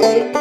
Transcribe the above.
Hey.